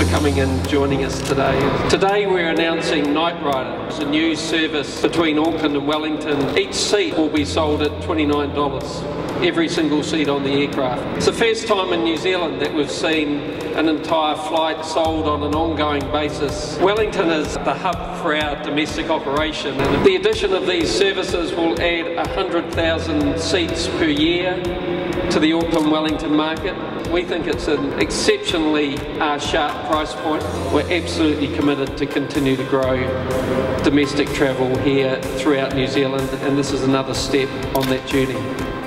for coming and joining us today. Today we're announcing Night Rider. It's a new service between Auckland and Wellington. Each seat will be sold at $29, every single seat on the aircraft. It's the first time in New Zealand that we've seen an entire flight sold on an ongoing basis. Wellington is the hub for our domestic operation and the addition of these services will add 100,000 seats per year to the Auckland Wellington market. We think it's an exceptionally uh, sharp price point. We're absolutely committed to continue to grow domestic travel here throughout New Zealand, and this is another step on that journey.